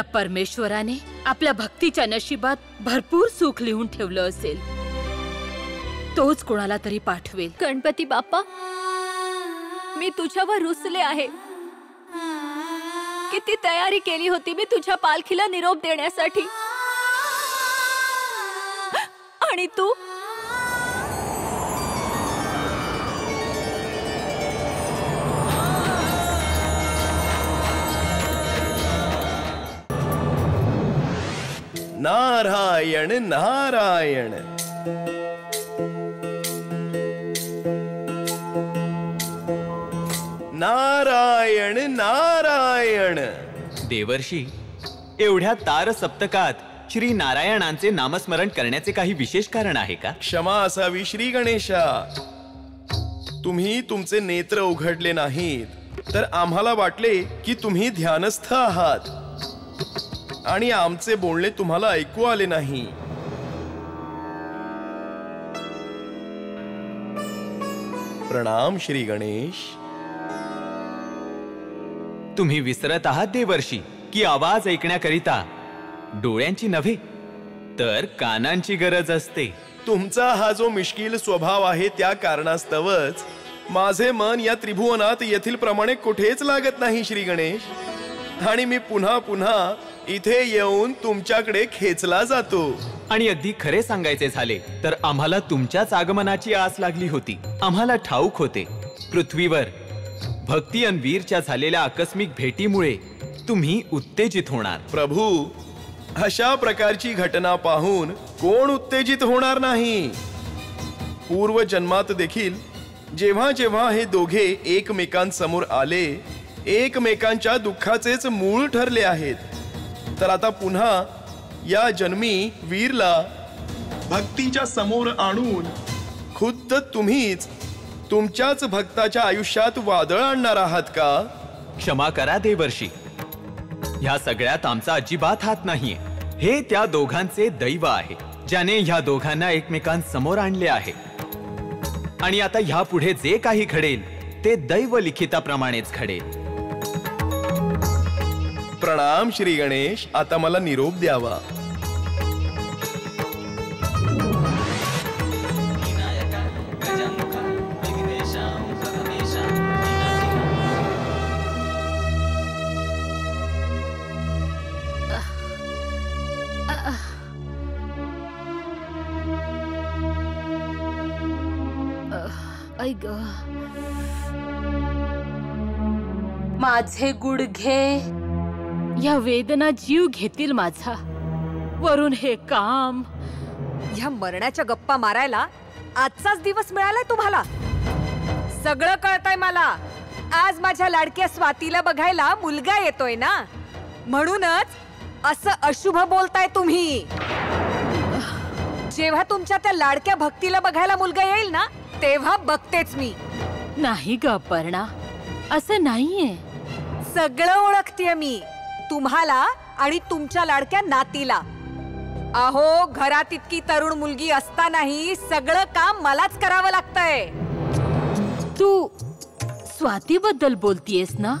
त्या परमेश्वराने आपल्या भक्तीच्या नशिबात भरपूर सुख लिहून ठेवलं असेल. तोच कोणाला तरी पाठवेल. गणपती बाप्पा, मी तुझ्यावर रुसले आहे. किती तयारी केली होती मी तुझ्या पालखीला निरोप देण्यासाठी. आणि तू नारायण नारायण. नारायण नारायण. देवर्षी एवढ्या तार सप्तकात श्री नारायणांचे नामस्मरण करण्याचे काही विशेष कारण आहे का? क्षमा असावी श्री गणेशा. तुम्ही तुमचे नेत्र उघडले नाहीत तर आम्हाला वाटले की तुम्ही ध्यानस्थ आहात. आणि आमचे बोलणे तुम्हाला ऐकू आले नाही. प्रणाम श्री गणेश. तुम्ही विसरत आहात देवर्षी की आवाज ऐकण्याकरिता. डोळ्यांची नव्हे तर कानांची गरज असते. तुमचा हा जो मिश्किल स्वभाव आहे त्या कारणास्तवच माझे मन या त्रिभुवनात येथील प्रमाणे कुठेच लागत नाही श्री गणेश. आणि मी पुन्हा पुन्हा इथे येऊन तुमच्याकडे खेचला जातो. आणि अगदी खरे सांगायचे झाले तर आम्हाला तुमच्याच आगमनाची आस लागली होती. आम्हाला ठाऊक होते पृथ्वीवर भक्ती अन वीरच्या झालेल्या आकस्मिक भेटीमुळे तुम्ही उत्तेजित होणार. प्रभू अशा प्रकारची घटना पाहून कोण उत्तेजित होणार नाही? पूर्व जन्मात देखील जेव्हा जेव्हा हे दोघे एकमेकांसमोर आले एकमेकांच्या दुःखाचेच मूळ ठरले आहेत. तर आता पुन्हा या जन्मी वीरला भक्तीच्या समोर आणून खुद्द तुम्हीच तुमच्याच भक्ताच्या आयुष्यात वादळ आणणार आहात का? क्षमा करा देवर्षी. ह्या सगळ्यात आमचा अजिबात हात नाहीये. हे त्या दोघांचे दैव आहे ज्याने ह्या दोघांना एकमेकांसमोर आणले आहे. आणि आता ह्या पुढे जे काही घडेल ते दैव लिखिताप्रमाणेच घडेल. प्रणाम श्री गणेश आता मला निरोप द्यावा माझे गुडघे या वेदना जीव घेतील माझा. वरून हे काम. ह्या मरणाच्या गप्पा मारायला आजचाच दिवस मिळालाय तुम्हाला. सगळं कळतंय मला. आज माझ्या लाडक्या स्वातीला बघायला मुलगा येतोय ना? म्हणूनच असं अशुभ बोलताय तुम्ही. जेव्हा तुमच्या त्या लाडक्या भक्तीला बघायला मुलगा येईल ना तेव्हा बघतेच मी. नाही ग अपर्णा. असं नाहीये. सगळं ओळखतेय मी. तुम्हाला आणि तुमच्या लाडक्या नातीला. अहो घरात इतकी तरुण मुलगी असतानाही सगळं काम मलाच करावं लागतंय. तू स्वातीबद्दल बोलतीयस ना?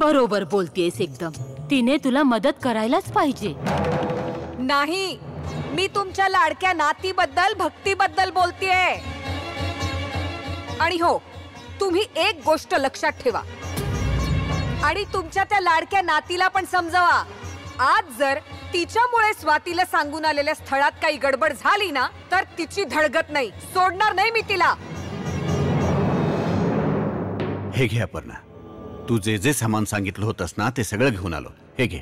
बरोबर बोलतीयस एकदम. तिने तुला मदत करायलाच पाहिजे. नाही मी तुमच्या लाडक्या नातीबद्दल भक्तीबद्दल बोलतेय. आणि हो तुम्ही एक गोष्ट लक्षात ठेवा. आणि तुमच्या त्या लाडक्या नातीला पण समजावा. आज जर तिच्यामुळे स्वातीला सांगून आलेल्या स्थळात काही गडबड झाली ना तर तिची धडगत नाही. सोडणार नाही मी तिला. हे घे अपर्णा. तू जे जे सामान सांगितलं होतंस ना ते सगळं घेऊन आलो. हे घे.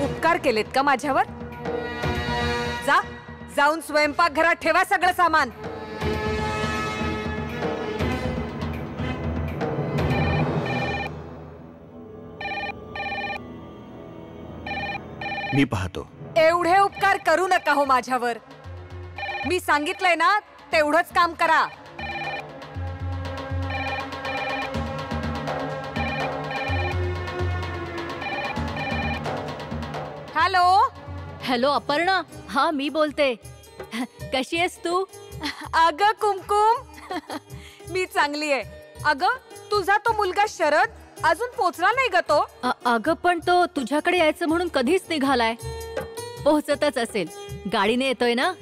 उपकार केलेत का माझ्यावर? जा जाऊन स्वयंपाकघरात ठेवा सगळं सामान. मी पाहतो. एवढे उपकार करू नका हो माझ्यावर. मी सांगितलंय ना तेवढंच काम करा. हॅलो? हॅलो अपर्णा. हा मी बोलते. कशी आहेस तू? अग कुमकुम. मी चांगली आहे. अग तुझा तो मुलगा शरद अजून पोचला नाही ग तो. अगं पण तो तुझ्याकडे यायचं म्हणून कधीच निघालाय. पोहोचतच असेल. गाडीने येतोय ना?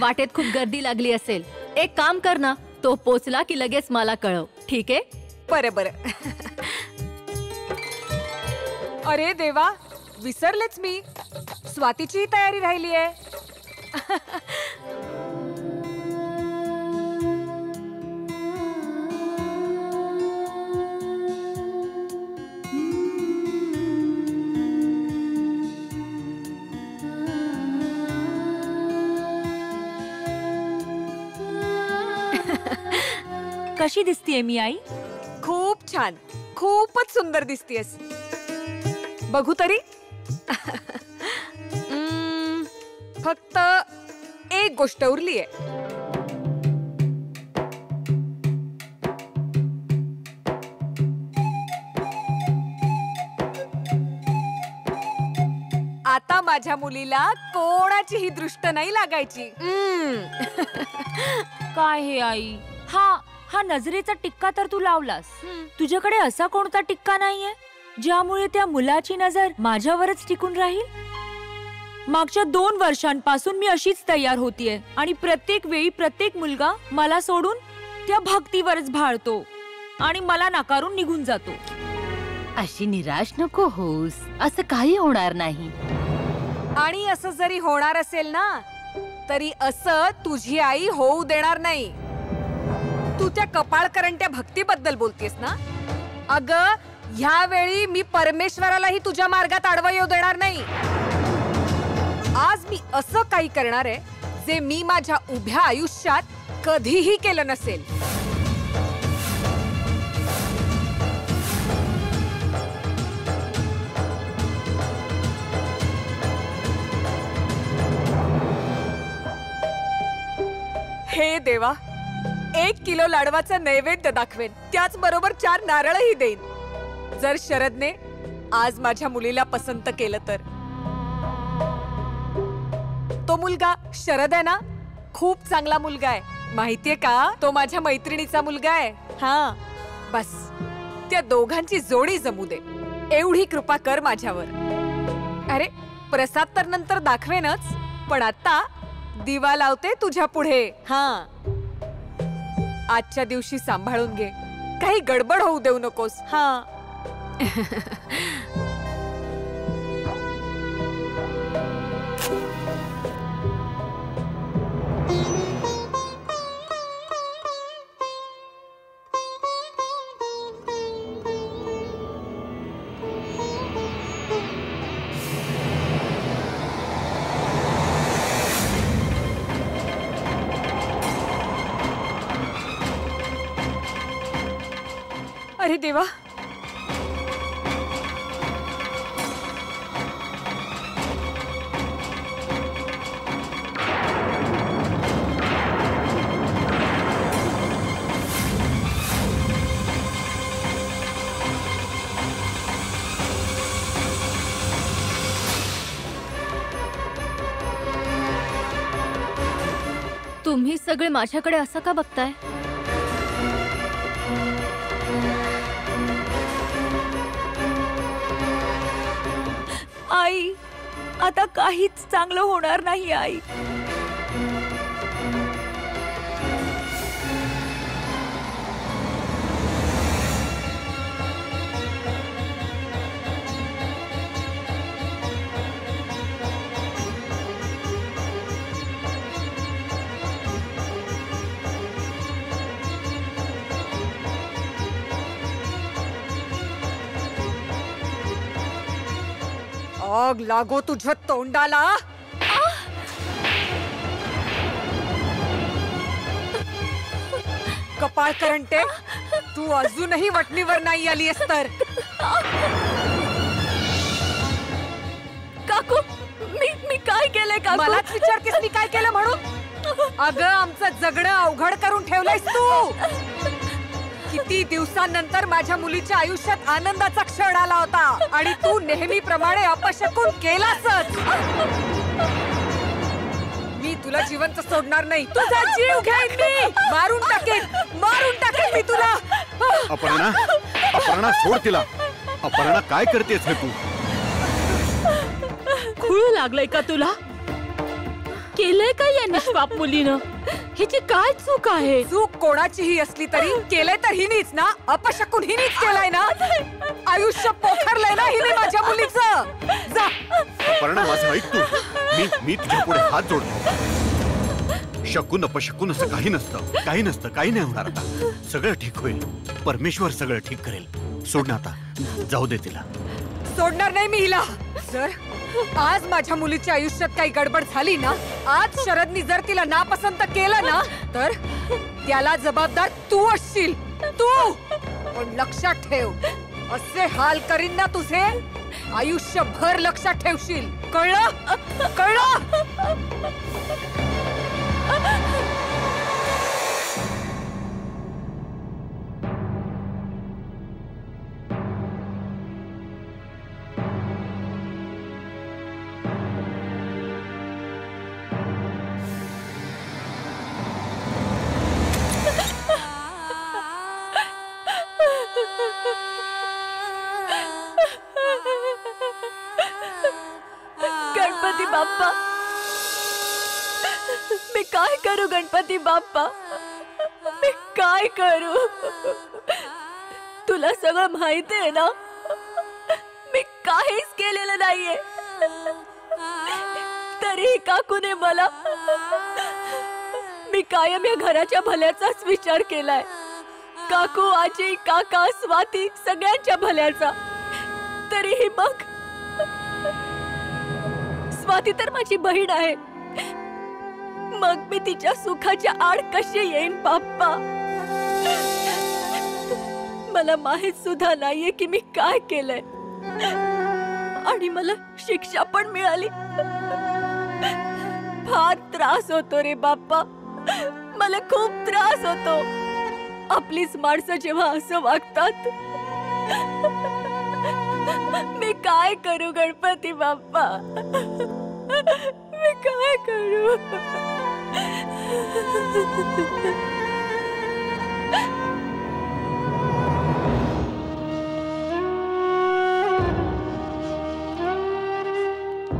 वाटेत खूप गर्दी लागली असेल. एक काम कर ना तो पोचला की लगेच मला कळव. ठीक आहे? बरं बरं. अरे देवा विसरलेच मी. स्वातीचीही तयारी राहिली आहे कशी दिसतीये मी आई? खूप छान. खूपच सुंदर दिसतेस बघू तरी. हम्म, फक्त एक गोष्ट उरली आहे आता माझ्या मुलीला कोणाचीही दृष्ट नाही लागायची. काय हे आई? हा नजरेचा टिक्का तर तू लावलास. तुझ्याकडे असा कोणता टिक्का नाहीये ज्यामुळे त्या मुलाची नजर माझ्यावरच टिकून राहील? मागच्या दोन वर्षांपासून मी अशीच तयार होतीये आणि प्रत्येक वेळी प्रत्येक मुलगा मला सोडून त्या भक्तीवरच भाळतो आणि मला नाकारून निघून जातो. अशी निराश नको होस असं काही होणार नाही. आणि असं जरी होणार असेल ना तरी असं तुझी आई होऊ देणार नाही. तू त्या कपाळकरंट्या भक्तीबद्दल बोलतेस ना? अग, ह्यावेळी मी परमेश्वरालाही तुझ्या मार्गात आडवा येऊ देणार नाही. आज मी असं काही करणार आहे, जे मी माझ्या उभ्या आयुष्यात कधीही केलं नसेल. हे देवा एक किलो लाडवाचं नैवेद्य दाखवेन. त्याचबरोबर चार नारळही देईन. जर शरदने आज माझ्या मुलीला पसंत केलं तर. तो मुलगा शरद आहे ना? खूप चांगला मुलगा आहे. माहितीये का? तो माझ्या मैत्रिणीचा मुलगा आहे. हा. बस. त्या दोघांची जोडी जमू दे. एवढी कृपा कर माझ्यावर. अरे प्रसाद तर नंतर दाखवेनच. पण आता दिवा लावते तुझ्या पुढे. हा. आजच्या दिवशी सांभाळून घे. काही गडबड होऊ देऊ नकोस. हा. देवा तुम्ही सगळे माझ्याकडे असं का बघताय? आई आता काहीच चांगलं होणार नाही आई. लागो तुझ्या तोंडाला. कपाळ करंटे तू अजूनही वटणीवर नाही आलीस तर काकू मी मी काय केलंय काकू? मलाच विचारतेस मी काय केलं म्हणून? अगं आमचं जगणं अवघड करून ठेवलंयस तू. किती दिवसांनंतर माझ्या मुलीच्या आयुष्यात आनंदाचा क्षण आला होता. आणि तू नेहमीप्रमाणे अपशकून केलासच. मी तुला जिवंत सोडणार नाही. तुझा जीव घेईन मी. मारून टाकेन. मारून टाकेन मी तुला. अपर्णा अपर्णा सोड तिला. अपर्णा काय करतेस हे तू? खूळ लागलंय का तुला? केलंय का या निष्पाप मुलीनं? हिची काय चूक आहे? चूक कोणाचीही असली तरी केलंय तर हिनीच ना? अपशकून हिनीच केलंय ना? आयुष्य पोखरलंय ना हिने माझ्या मुलीचं? जा. अपर्णा माझं ऐक तू. मी मी तुझ्या पुढे हात जोडतो. शकून अपशकून असं काही नसतं. काही नसतं काही नाही होणार आता. सगळं ठीक होईल. परमेश्वर सगळं ठीक करेल. सोड ना आता. जाऊ दे तिला. सोडणार नाही मी हिला जर आज माझ्या मुलीच्या आयुष्यात काही गडबड झाली ना आज शरदनी जर तिला नापसंत केलं ना तर त्याला जबाबदार तू असशील. तू! पण लक्षात ठेव असे हाल करीन ना तुझे आयुष्यभर लक्षात ठेवशील. कळलं? कळलं? होती बाप्पा मी काय करू? तुला सगळं माहीत आहे ना? मी काहीच केलेलं नाहीये. तरीही काकूने मला मी कायम या घराच्या भल्याचाच विचार केलाय. काकू आजी काका स्वाती सगळ्यांच्या भल्याचा. तरीही मग स्वाती तर माझी बहीण आहे. मग मी तिच्या सुखाच्या आड कशी येईन बाप्पा? मला माहीत सुद्धा नाहीये की मी काय केलंय. आणि मला शिक्षा पण मिळाली. फार त्रास होतो रे बाप्पा. मला खूप त्रास होतो. आपलीच माणसं जेव्हा असं वागतात मी काय करू गणपती बाप्पा? मी काय करू?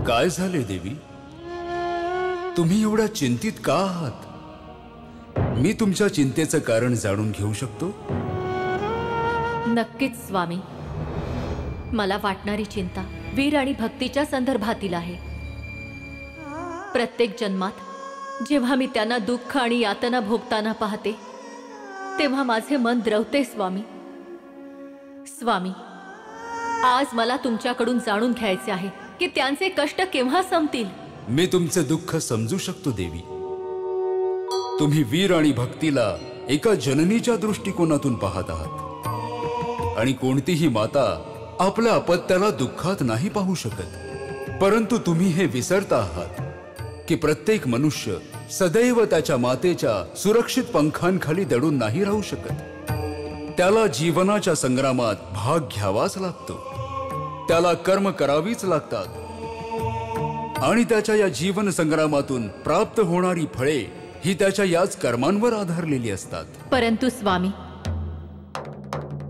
काय झाले देवी? तुम्ही एवढ्या चिंतित का आहात? मी तुमच्या चिंतेचं कारण जाणून घेऊ शकतो? नक्कीच स्वामी. मला वाटणारी चिंता वीर आणि भक्तीच्या संदर्भातील आहे. प्रत्येक जन्मात जेव्हा मी त्यांना दुःख आणि यातना भोगताना पाहते तेव्हा माझे मन द्रवते स्वामी. स्वामी आज मला तुमच्याकडून जाणून घ्यायचे आहे की त्यांचे कष्ट केव्हा संपतील? मी तुमचे दुःख समजू शकतो देवी. तुम्ही वीर आणि भक्तीला एका जननीच्या दृष्टिकोनातून पाहत आहात. आणि कोणतीही माता आपल्या अपत्याला दुःखात नाही पाहू शकत. परंतु तुम्ही हे विसरता आहात. की प्रत्येक मनुष्य सदैव त्याच्या मातेच्या सुरक्षित पंखांखाली दडून नाही राहू शकत. त्याला जीवनाच्या संग्रामात भाग घ्यावाच लागतो. त्याला कर्म करावीच लागतात. आणि त्याच्या या जीवन संग्रामातून प्राप्त होणारी फळे ही त्याच्या याच कर्मांवर आधारलेली असतात. परंतु स्वामी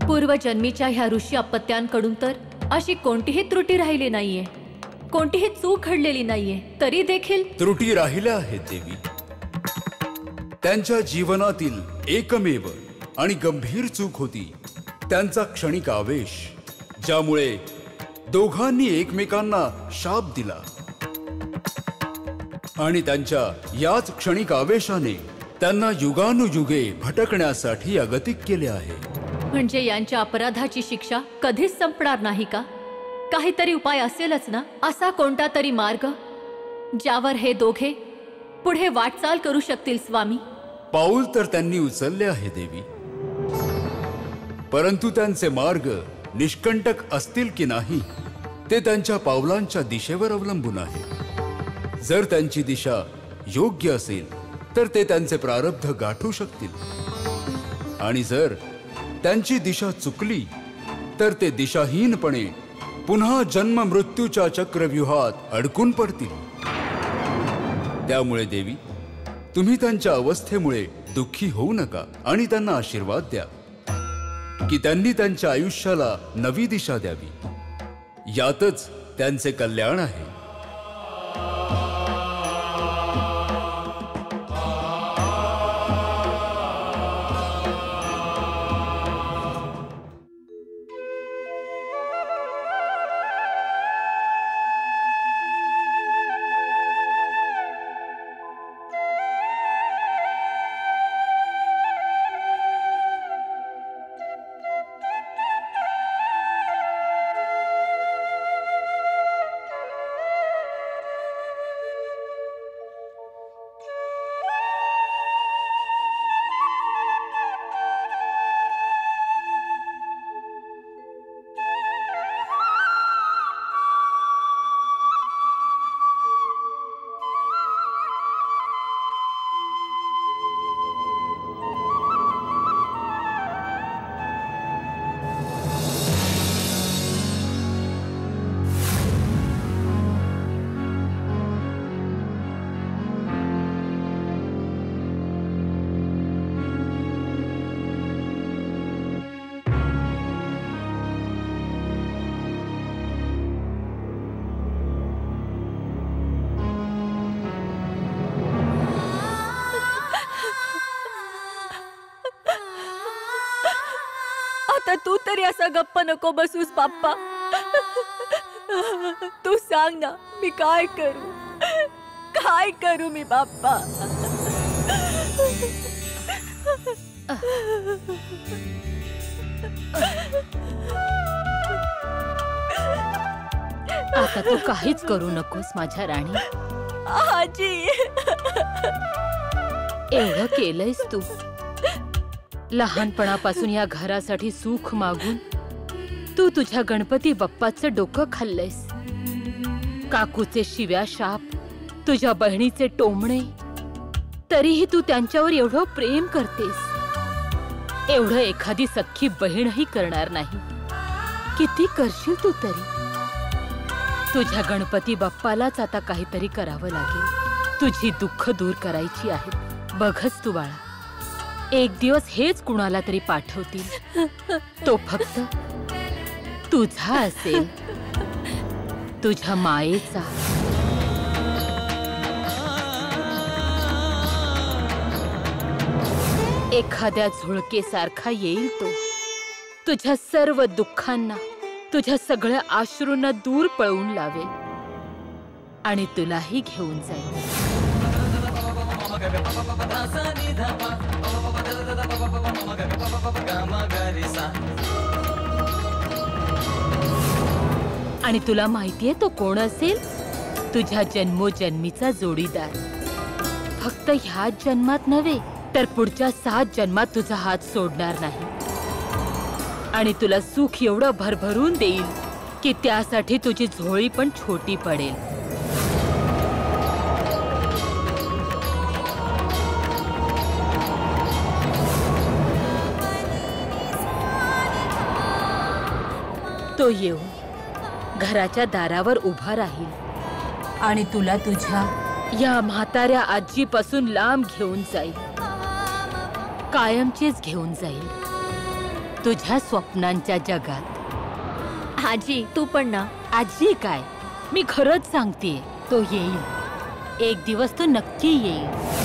पूर्वजन्मीच्या ह्या ऋषी अपत्यांकडून तर अशी कोणतीही त्रुटी राहिली नाहीये. कोणतीही चूक घडलेली नाहीये. तरी देखील त्रुटी राहिल्या आहेत देवी. त्यांच्या जीवनातील एकमेव आणि गंभीर चूक होती. त्यांचा क्षणिक आवेश ज्यामुळे दोघांनी एकमेकांना शाप दिला. आणि त्यांच्या याच क्षणिक आवेशाने त्यांना युगानुयुगे भटकण्यासाठी अगतिक केले आहे. म्हणजे यांच्या अपराधाची शिक्षा कधीच संपणार नाही का? काहीतरी उपाय असेलच ना? असा कोणता तरी मार्ग? ज्यावर हे दोघे पुढे वाटचाल करू शकतील स्वामी? पाऊल तर त्यांनी उचलले आहे देवी. परंतु त्यांचे मार्ग निष्कंटक असतील की नाही ते त्यांच्या पावलांच्या दिशेवर अवलंबून आहे. जर त्यांची दिशा योग्य असेल तर ते त्यांचे प्रारब्ध गाठू शकतील. आणि जर त्यांची दिशा चुकली तर ते दिशाहीनपणे पुन्हा जन्म मृत्यूच्या चक्रव्यूहात अडकून पडतील. त्यामुळे देवी तुम्ही त्यांच्या अवस्थेमुळे दुःखी होऊ नका आणि त्यांना आशीर्वाद द्या. की त्यांनी त्यांच्या आयुष्याला नवी दिशा द्यावी. यातच त्यांचे कल्याण आहे. तरी असा गप्प नको बसूस बाप्पा. तू सांग ना मी काय करू? काय करू मी बाप्पा? आता तू काहीच करू नकोस माझ्या राणी. आजी. एवढं केलंयस तू. लहानपणापासून या घरासाठी सुख मागून तू तुझ्या गणपती बाप्पाचं डोकं खाल्लंयस. काकूचे शिव्या शाप तुझ्या बहिणीचे टोमणे तरीही तू त्यांच्यावर एवढं प्रेम करतेस. एवढं एखादी सख्खी बहीणही करणार नाही. किती करशील तू तरी? तुझ्या गणपती बाप्पालाच आता काहीतरी करावं लागेल. तुझी दुःख दूर करायची आहेत. बघच तू बाळा. एक दिवस हेच कुणाला तरी पाठवतील. तो फक्त तुझा असेल. तुझ्या मायेचा. एखाद्या झुळकेसारखा येईल तो. तुझ्या सर्व दुःखांना तुझ्या सगळ्या आश्रूंना दूर पळवून लावेल. आणि तुलाही घेऊन जाईल. आणि तुला माहितीये तो कोण असेल? तुझ्या जन्मोजन्मीचा जोडीदार. फक्त ह्या जन्मात नव्हे तर पुढच्या सात जन्मात तुझा हात सोडणार नाही. आणि तुला सुख एवढं भरभरून देईल की त्यासाठी तुझी झोळी पण छोटी पडेल. तो येऊन घराच्या दारावर उभा राहील. आणि तुला तुझ्या या म्हाताऱ्या आजीपासून लांब घेऊन जाईल. कायमचीच घेऊन जाईल. तुझ्या स्वप्नांच्या जगात. आजी तू पण ना. आजी काय? मी खरंच सांगते तो येईल. एक दिवस तो नक्की येईल.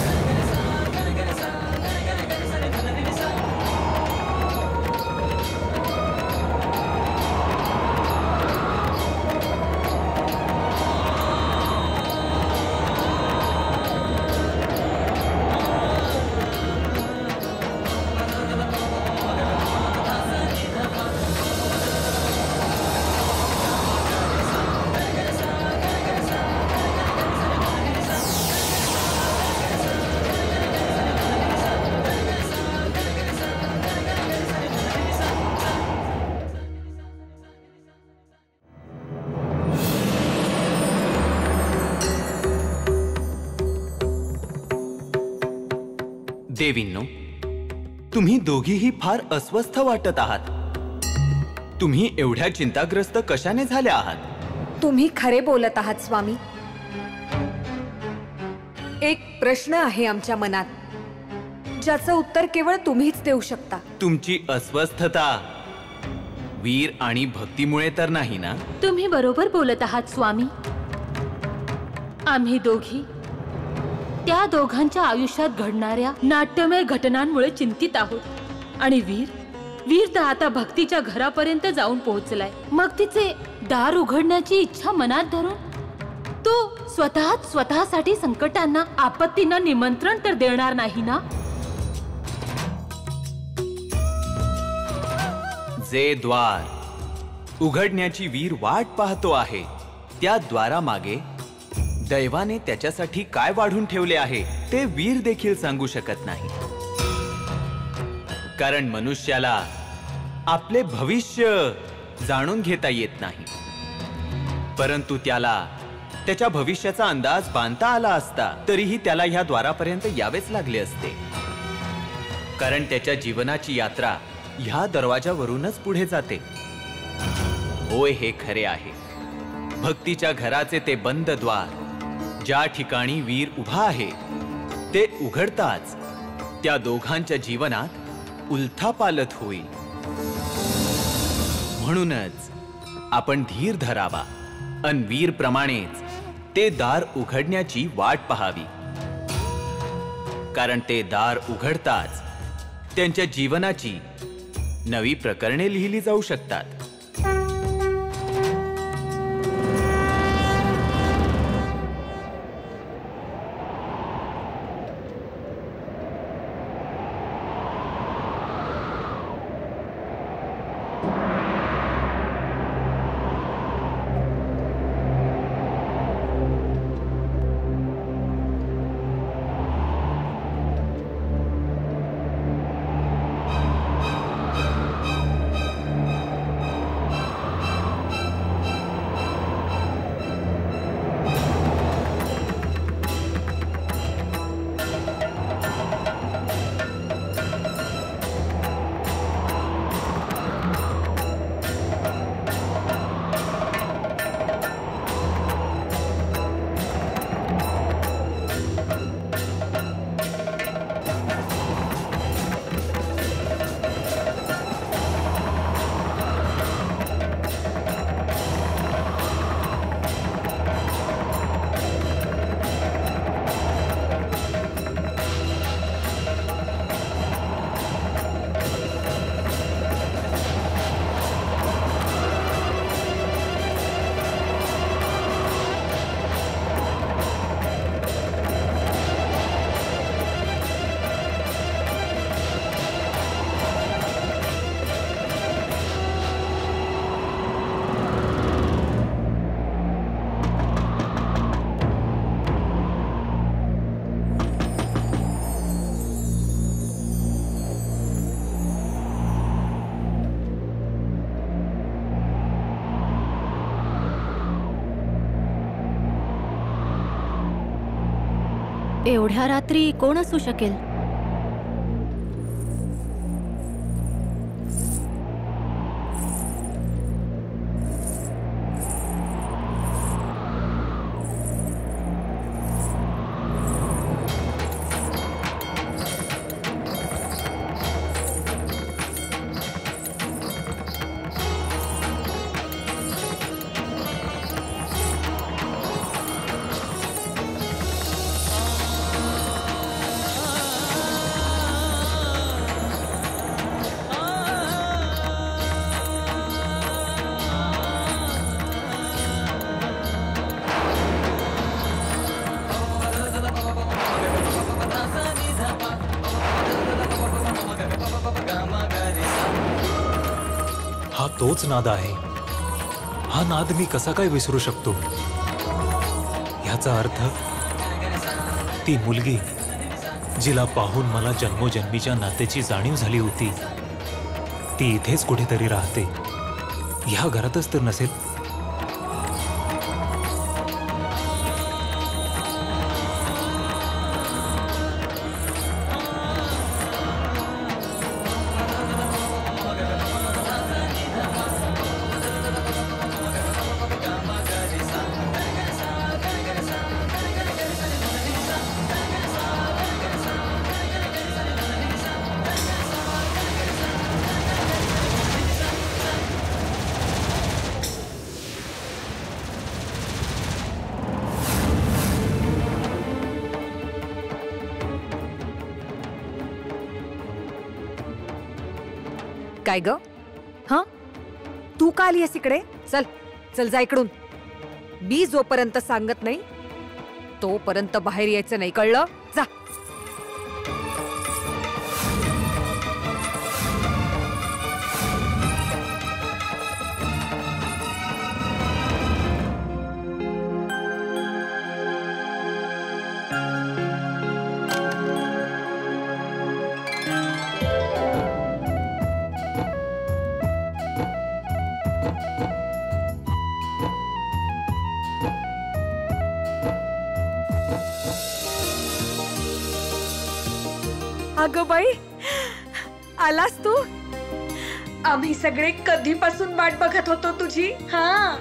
देवींनो तुम्ही दोघीही फार अस्वस्थ वाटत आहात. तुम्ही एवढ्या चिंताग्रस्त कशाने झाल्या आहात? तुम्ही खरे बोलत आहात स्वामी. एक प्रश्न आहे आमच्या मनात. ज्याचं उत्तर केवळ तुम्हीच देऊ शकता. तुमची अस्वस्थता वीर आणि भक्तीमुळे तर नाही ना? तुम्ही बरोबर बोलत आहात स्वामी. आम्ही दोघी त्या दोघांच्या आयुष्यात घडणाऱ्या नाट्यमय घटनांमुळे चिंतित आहोत. आणि वीर वीर तर आता भक्तीच्या घरापर्यंत जाऊन पोहोचलाय. मग तिचे दार उघडण्याची इच्छा मनात धरून तो स्वतः स्वतःसाठी संकटांना आपत्तींना निमंत्रण तर देणार नाही ना? जे द्वार उघडण्याची वीर वाट पाहतो आहे त्या द्वारामागे दैवाने त्याच्यासाठी काय वाढून ठेवले आहे ते वीर देखील सांगू शकत नाही. कारण मनुष्याला आपले भविष्य जाणून घेता येत नाही. परंतु त्याला त्याच्या भविष्याचा अंदाज बांधता आला असता तरीही त्याला ह्या द्वारापर्यंत यावेच लागले असते. कारण त्याच्या जीवनाची यात्रा ह्या दरवाजावरूनच पुढे जाते. होय हे खरे आहे. भक्तीच्या घराचे ते बंद द्वार ज्या ठिकाणी वीर उभा आहे ते उघडताच त्या दोघांच्या जीवनात उलथापालथ होईल. म्हणूनच आपण धीर धरावा अन वीर प्रमाणेच ते दार उघडण्याची वाट पाहावी. कारण ते दार उघडताच त्यांच्या जीवनाची नवी प्रकरणे लिहिली जाऊ शकतात. एवढ्या रात्री कोण असू शकेल? हा तोच नाद आहे. हा नाद मी कसा काय विसरू शकतो? ह्याचा अर्थ ती मुलगी जिला पाहून मला जन्मोजन्मीच्या नात्याची जाणीव झाली होती ती इथेच कुठेतरी राहते. ह्या घरातच तर नसेल. काय ग? हा? तू का आली आहेस इकडे? चल चल जा इकडून. मी जोपर्यंत सांगत नाही तोपर्यंत बाहेर यायचं नाही कळलं? अगं बाई आलास तू? आम्ही सगळे कधीपासून वाट बघत होतो तुझी. हा.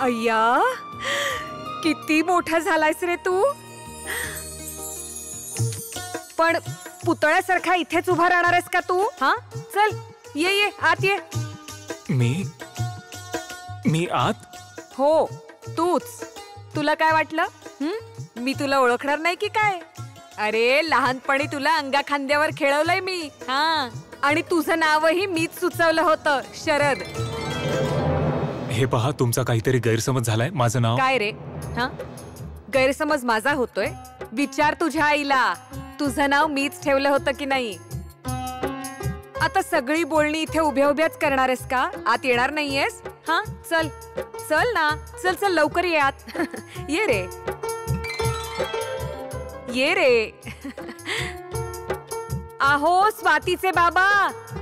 अय्या किती मोठा झालायस रे तू. पण पुतळ्यासारखा इथेच उभा राहणार आहेस का तू? हा? चल ये ये आत ये. मी मी आत? हो तूच. तुला काय वाटलं? हं? मी तुला ओळखणार नाही की काय? अरे लहानपणी तुला अंगा खांद्यावर खेळवलंय मी. हा. आणि तुझं नावही मीच सुचवलं होतं शरद. हे पहा तुमचा काहीतरी गैरसमज झालाय. माझं नाव? काय रे? हा? गैरसमज माझा होतोय? विचार तुझ्या आईला. तुझं नाव मीच ठेवलं होतं की नाही? आता सगळी बोलणी इथे उभ्या उभ्याच करणार आहेस का? आत येणार नाहीयेस? हा चल. चल ना. चल चल लवकर यात ये रे. ये रे. अहो स्वातीचे बाबा.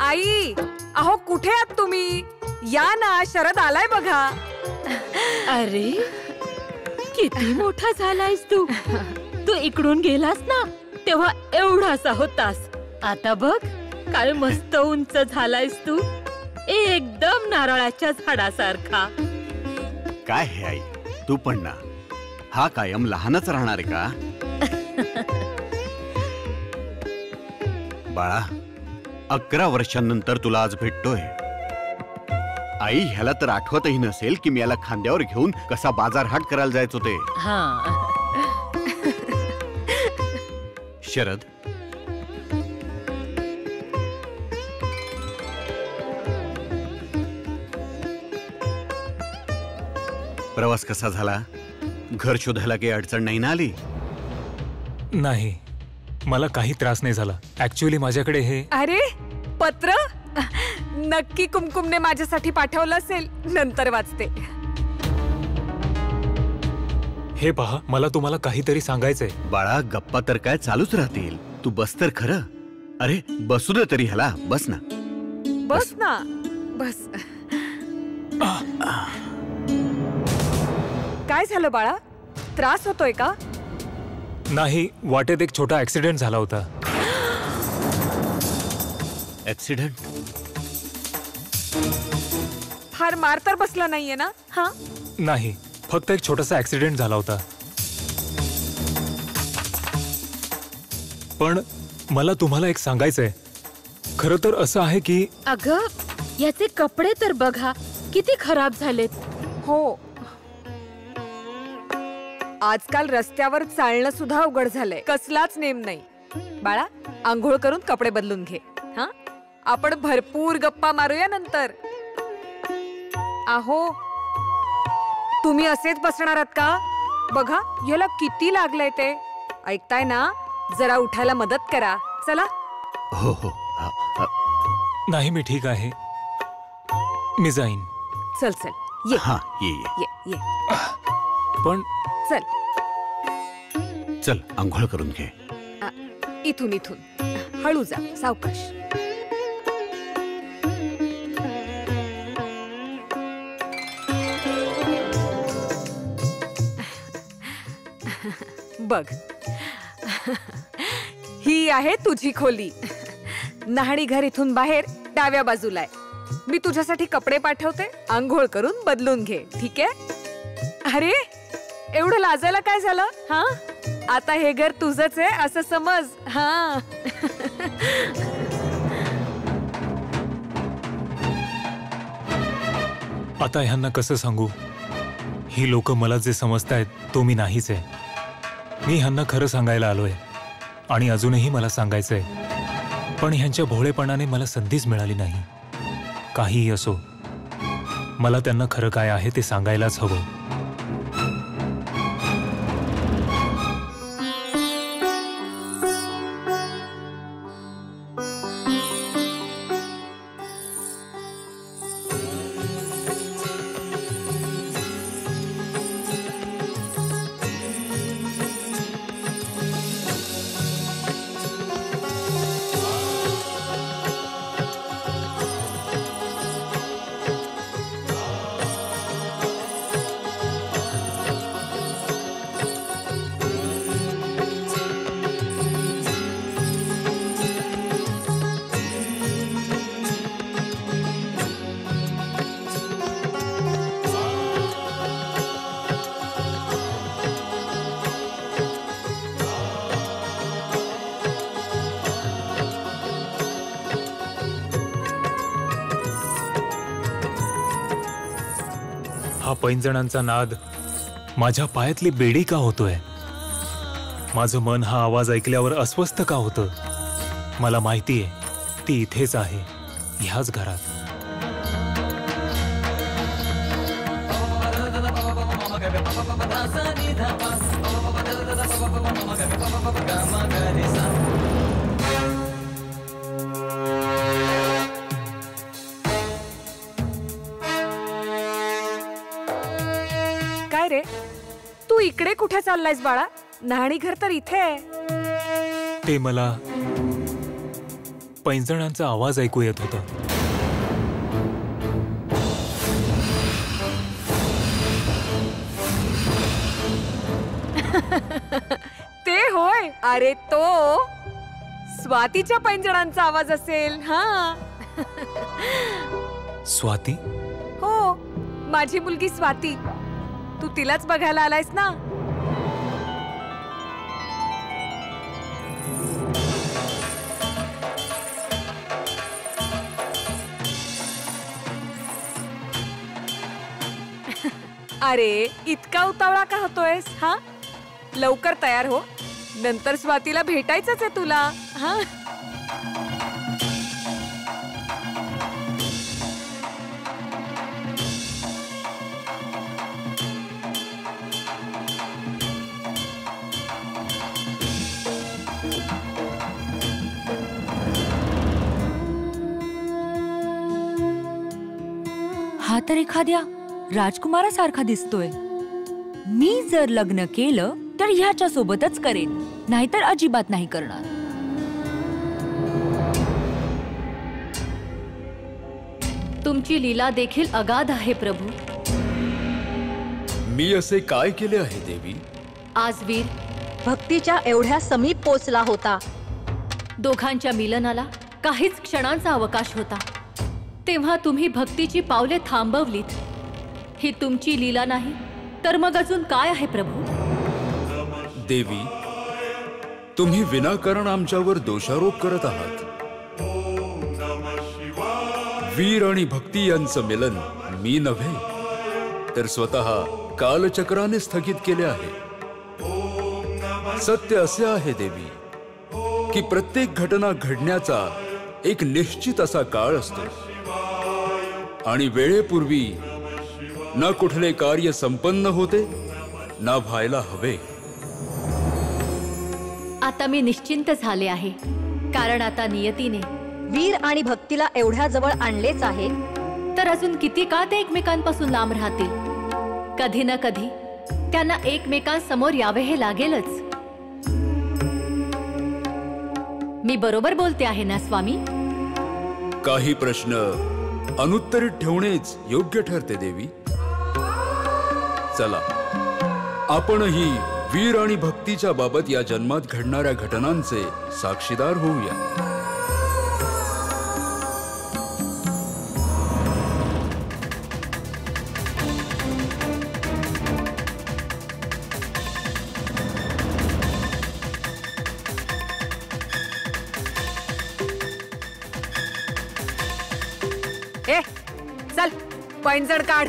आई अहो कुठे आहात तुम्ही? या ना शरद आलाय बघा. अरे किती मोठा झालायस तू. तू इकडून गेलास ना तेव्हा एवढासा होतास. आता बघ काय मस्त उंच झालायस तू. एकदम नारळाच्या झाडासारखा. काय हे आई? तू पण ना. हा कायम लहानच राहणार आहे का? बाळा अकरा वर्षांनंतर तुला आज भेटतोय. आई ह्याला तर आठवतही नसेल की मी याला खांद्यावर घेऊन कसा बाजार हाट करायला जायचो ते. हा. शरद प्रवास कसा झाला? घर शोधायला काही अडचण नाही ना आली? नाही. मला काही त्रास नाही झाला. ऍक्च्युली माझ्याकडे हे अरे पत्र? नक्की कुमकुमने माझ्यासाठी पाठवलं असेल. नंतर वाचते. हे पहा मला तुम्हाला काहीतरी सांगायचंय. बाळा गप्पा तर काय चालूच राहतील. तू बस तर खरं. अरे बसू दे तरी ह्याला. बस ना. बस ना. बस. काय झालं बाळा? त्रास होतोय का? नाही वाटेत एक छोटा ऍक्सिडेंट झाला होता. ऍक्सिडेंट फार मार तर बसला नाहीये ना? हा? नाही फक्त एक छोटासा ऍक्सिडेंट झाला होता. पण मला तुम्हाला एक सांगायचंय. खरं तर असं आहे की अग याचे कपडे तर बघा किती खराब झालेत. हो आजकाल रस्त्यावर चालणं सुद्धा अवघड झालंय. कसलाच नेम नाही. बाळा आंघोळ करून कपडे बदलून घे. हा? आपण भरपूर गप्पा मारूया नंतर. आहो तुम्ही असेच बसणार आहात का? बघा याला किती लागलंय ते. ऐकताय ना? जरा उठायला मदत करा. चला. हो हो. नाही मी ठीक आहे. मी जाईन. चल चल. ये. हा ये ये. ये ये. पण चल. चल आंघोळ करून घे. इथून इथून. हळू जा सावकाश. बघ. ही आहे तुझी खोली. न्हाणी घर इथून बाहेर डाव्या बाजूला आहे. मी तुझ्यासाठी कपडे पाठवते आंघोळ करून बदलून घे. ठीक आहे? अरे एवढं लाजायला काय झालं? हा? आता हे घर तुझंच आहे असं समज. हा. आता ह्यांना कसं सांगू? ही लोक मला जे समजतायत तो मी नाहीच आहे. मी ह्यांना खरं सांगायला आलोय. आणि अजूनही मला सांगायचंय. पण ह्यांच्या भोळेपणाने मला संधीच मिळाली नाही. काहीही असो मला त्यांना खरं काय आहे ते सांगायलाच हवं. पैंजणांचा नाद माझ्या पायातली बेडी का होतोय? माझं मन हा आवाज ऐकल्यावर अस्वस्थ का होतं? मला माहितीये ती इथेच आहे ह्याच घरात. काय इकडे कुठे चाललायस बाळा? न्हाणी घर तर इथे आहे. ते मला पैंजणांचा आवाज ऐकू येत होता. ते होय. अरे तो स्वातीच्या पैंजणांचा आवाज असेल हा. स्वाती? हो माझी मुलगी स्वाती. तू तिलाच बघायला आलायस ना? अरे इतका उतावळा का होतोयस हा? लवकर तयार हो. नंतर स्वातीला भेटायचंच आहे तुला हा? हा तर एखाद्या राजकुमारासारखा दिसतोय. मी जर लग्न केलं तर ह्याच्या सोबतच करेन. नाहीतर अजिबात नाही करणार. तुमची लीला देखील अगाध आहे प्रभू. मी असे काय केले आहे देवी? आज वीर भक्तीच्या एवढ्या समीप पोचला होता. दोघांच्या मिलनाला काहीच क्षणांचा अवकाश होता. तेव्हा तुम्ही भक्तीची पावले थांबवलीत. ही तुमची लीला नाही तर मग अजून काय आहे प्रभू? देवी तुम्ही विनाकारण आमच्यावर दोषारोप करत आहात. वीर आणि भक्ती यांचं मिलन मी नव्हे तर स्वतः कालचक्राने स्थगित केले आहे. सत्य असे आहे देवी की प्रत्येक घटना घडण्याचा एक निश्चित असा काळ असतो. आणि वेळेपूर्वी ना कुठले कार्य संपन्न होते ना व्हायला हवे. आता मी निश्चिंत झाले आहे कारण आता नियतीने वीर आणि भक्तीला एवढ्या जवळ आणलेच आहे. तर अजून किती काळ ते एकमेकांपासून लांब राहतील? कधी ना कधी त्यांना एकमेकांसमोर यावे हे लागेलच. मी बरोबर बोलते आहे ना स्वामी? काही प्रश्न अनुत्तरित ठेवणेच योग्य ठरते देवी. चला. आपणही वीर आणि भक्तीच्या बाबत या जन्मात घडणाऱ्या घटनांचे साक्षीदार होऊया. ए चल पैंजण काढ.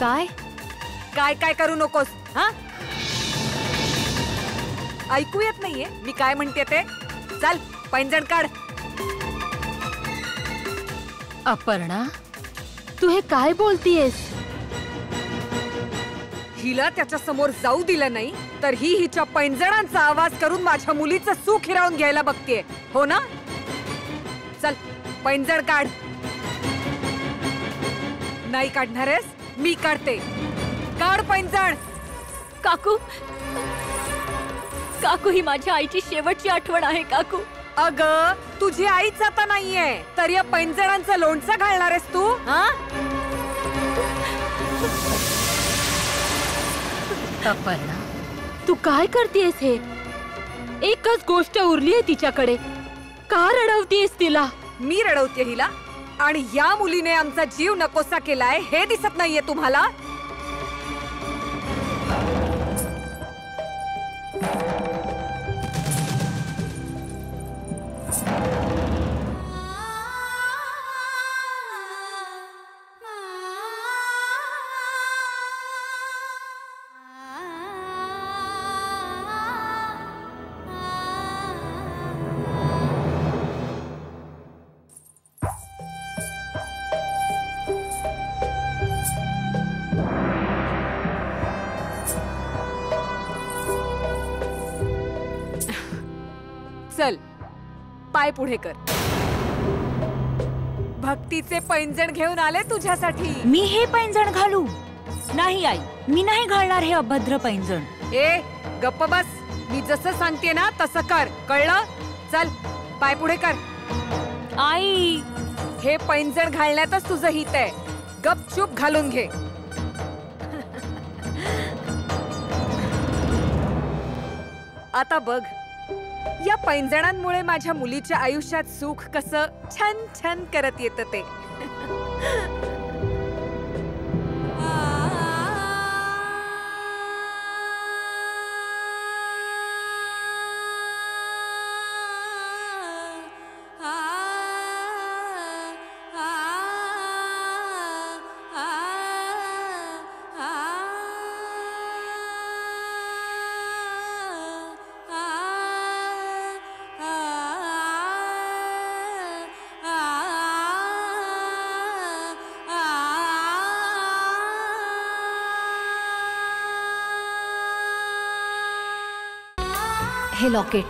काय? काय काय करू नकोस हा? ऐकू येत नाहीये. मी काय म्हणते ते? चल पैंजण काढ. अपर्णा तू हे काय बोलतीयस? हिला त्याच्यासमोर जाऊ दिलं नाही तर ही हिच्या पैंजणांचा आवाज करून माझ्या मुलीचं सुख हिरावून घ्यायला बघतेय. हो ना? चल पैंजण काढ. नाही काढणारेस? मी काढते. काढ पैंजण. काकू? काकू ही माझ्या आईची शेवटची आठवण आहे काकू. अग तुझी आईच आता नाहीये. तर या पैंजणांचं लोणचं घालणारेस तू? हा? तू काय करतेस हे? एकच गोष्ट उरली आहे तिच्याकडे. का रडवतीयस तिला? मी रडवते हिला? आणि या मुलीने आमचा जीव नकोसा केलाय हे दिसत नाहीये तुम्हाला? you पाय पुढे कर? भक्तीचे पैंजण घेऊन आले तुझ्यासाठी. मी हे पैंजण घालू? नाही आई. मी नाही घालणार हे अभद्र पैंजण. ए गप्प बस. मी जसं सांगते ना तसं कर. कळलं? चल पाय पुढे कर. आई! हे पैंजण घालण्यातच तुझं हित आहे. गपचूप घालून घे. आता बघ या पैंजणांमुळे माझ्या मुलीच्या आयुष्यात सुख कसं छन छन करत येतं ते. हे लॉकेट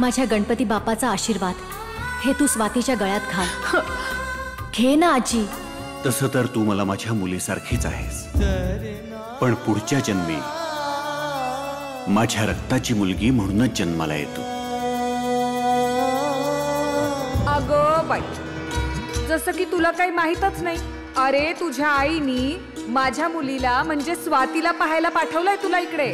माझ्या गणपती बापाचा आशीर्वाद. हे तू स्वातीच्या गळ्यात घाल. घे ना आजी. तसं तर तू मला माझ्या मुलीसारखीच आहेस. पण पुढच्या जन्मी माझ्या रक्ताची मुलगी म्हणूनच जन्माला येतो. अगं बाई जसं की तुला काही माहीतच नाही. अरे तुझ्या आईनी माझ्या मुलीला म्हणजे स्वातीला पाहायला पाठवलंय तुला इकडे.